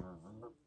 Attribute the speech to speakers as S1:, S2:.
S1: 嗯。